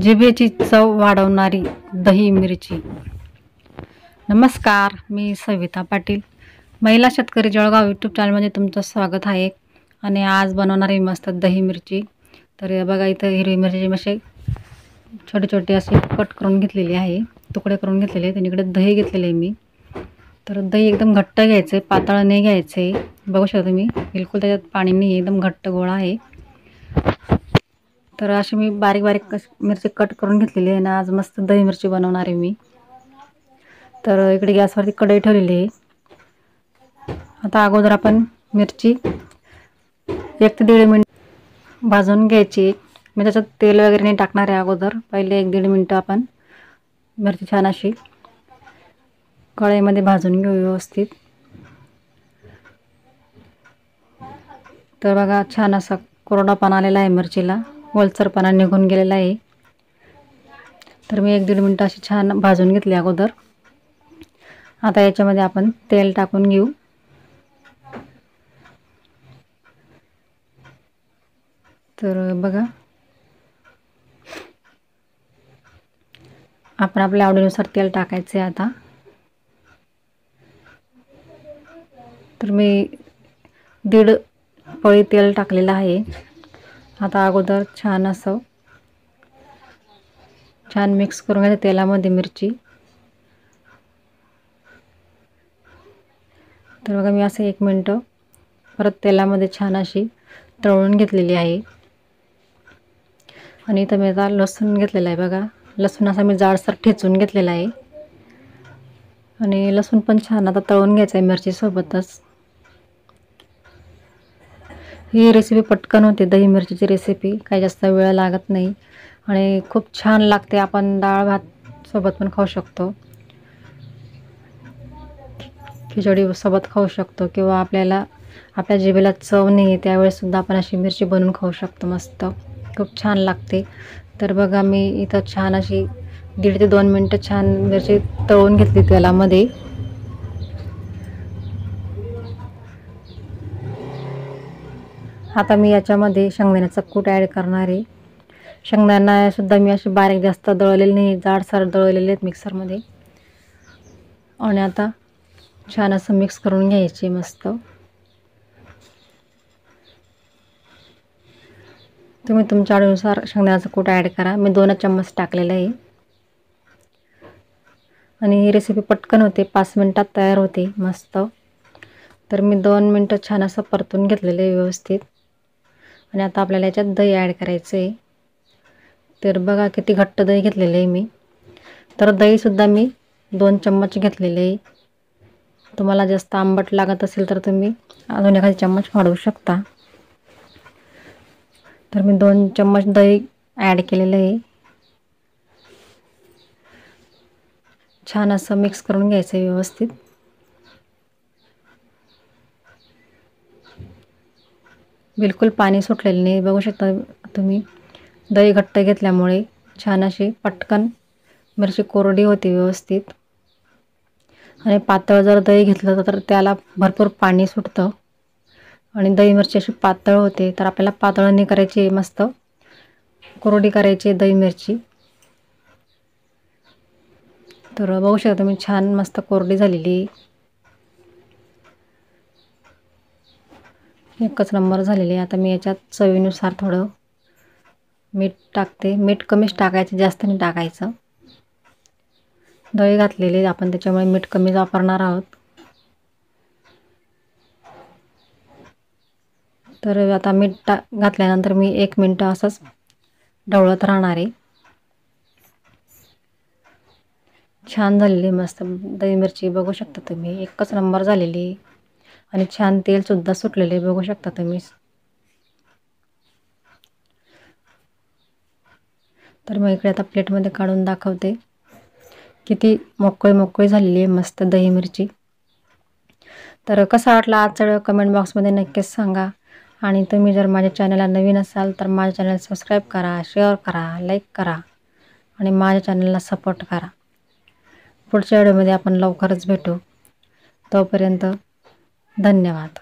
जिभेची चव वाढवणारी दही मिरची. नमस्कार मी सविता पाटील. महिला शेतकरी जळगाव यूट्यूब चॅनलमध्ये तुमचं स्वागत आहे. आणि आज बनवणारी मस्त दही मिरची. तर बघा इथं हिरवी मिरची असे छोटे छोटे असे कट करून घेतलेले आहे. तुकडे करून घेतलेले आहेत आणि इकडे दही घेतलेले आहे मी. तर दही एकदम घट्ट घ्यायचं आहे पातळ नाही घ्यायचं. आहे बघू शकता तुम्ही बिलकुल त्याच्यात पाणी नाही एकदम घट्ट गोळा आहे. तर अशी मी बारीक बारीक कश मिरची कट करून घेतलेली आहे ना आज मस्त दही मिरची बनवणार आहे मी. तर इकडे गॅसवरती कढई ठेवलेली आहे. आता अगोदर आपण मिरची एक ते दीड मिनिट भाजून घ्यायची. मी त्याच्यात तेल वगैरे नाही टाकणार आहे अगोदर पहिले एक दीड मिनटं आपण मिरची छान अशी कढईमध्ये भाजून घेऊ व्यवस्थित. तर बघा छान असा कोरडापण आलेला आहे मिरचीला. वलचरपणा निघून गेलेला आहे. तर मी एक दीड मिनटं अशी छान भाजून घेतली अगोदर. आता याच्यामध्ये आपण तेल टाकून घेऊ. तर बघा. आपण आपल्या आवडीनुसार तेल टाकायचे आता. तर मी दीड पळी तेल टाकलेलं आहे. आता अगोदर छान असं छान मिक्स करून घ्यायचं तेलामध्ये मिरची. तर बघा मी असं एक मिनटं परत तेलामध्ये छान अशी तळून घेतलेली आहे. आणि इथं मी आता लसूण घेतलेला आहे बघा. लसूण असा मी जाडसर ठेचून घेतलेला आहे. आणि लसूण पण छान आता तळून घ्यायचं आहे मिरचीसोबतच. ही रेसिपी पटकन होते दही मिरचीची रेसिपी काही जास्त वेळ लागत नाही. आणि खूप छान लागते. आपण डाळ भात सोबत पण खाऊ शकतो. खिचडी सोबत खाऊ शकतो किंवा आपल्याला आपल्या जिभेला चव नाही आहे त्यावेळेससुद्धा आपण अशी मिरची बनवून खाऊ शकतो मस्त. खूप छान लागते. तर बघा मी इथं छान अशी दीड ते दोन मिनटं छान मिरची तळून घेतली तेलामध्ये आता मी याच्यामध्ये शेंगदाण्याचा कूट ॲड करणार आहे. शेंगदाणासुद्धा मी असे बारीक जास्त दळलेले नाही जाडसर दळलेले आहेत मिक्सरमध्ये आणि आता छान असं मिक्स करून घ्यायचे मस्त. तुम्ही तुमच्या आवडीनुसार शेंगदाण्याचा कूट ॲड करा. मी दोनच चम्मच टाकलेला आहे. आणि ही रेसिपी पटकन होते पाच मिनटात तयार होते मस्त. तर मी दोन मिनटं छान असं परतून घेतलेलं आहे व्यवस्थित. आणि आता आपल्याला याच्यात दही ॲड करायचं आहे तर बघा किती घट्ट दही घेतलेलं आहे मी. तर दहीसुद्धा मी दोन चम्मच घेतलेले आहे. तुम्हाला जास्त आंबट लागत असेल तर तुम्ही अजून एखादी चम्मच वाढवू शकता. तर मी दोन चम्मच दही ॲड केलेलं आहे. छान असं मिक्स करून घ्यायचं आहे व्यवस्थित. बिलकुल पाणी सुटलेलं नाही. बघू शकता तुम्ही दही घट्ट घेतल्यामुळे छान अशी पटकन मिरची कोरडी होती व्यवस्थित. आणि पातळ जर दही घेतलं तर त्याला भरपूर पाणी सुटतं. आणि दही मिरची अशी पातळ होते तर आपल्याला पातळ नाही करायची मस्त. कोरडी करायची दही मिरची. तर बघू शकता तुम्ही छान मस्त कोरडी झालेली एकच नंबर झालेली आता मी याच्यात चवीनुसार थोडं मीठ टाकते. मीठ कमीच टाकायचं जास्त नाही टाकायचं. दळी घातलेले आपण त्याच्यामुळे मीठ कमीच वापरणार आहोत. तर आता मीठ टा घातल्यानंतर मी एक मिनटं असंच ढवळत राहणार आहे. छान झालेली मस्त दही मिरची बघू शकता तुम्ही. एकच नंबर झालेली आणि छान तेलसुद्धा सुटलेले बघू शकता तुम्ही. तर मग इकडे आता प्लेटमध्ये काढून दाखवते. किती मोकळी मोकळी झालेली आहे मस्त दही मिरची. तर कसा वाटला आजचा व्हिडिओ कमेंट बॉक्समध्ये नक्कीच सांगा. आणि तुम्ही जर माझ्या चॅनलला नवीन असाल तर माझ्या चॅनल सबस्क्राईब करा शेअर करा लाईक करा. आणि माझ्या चॅनलला सपोर्ट करा. पुढच्या व्हिडिओमध्ये आपण लवकरच भेटू. तोपर्यंत धन्यवाद.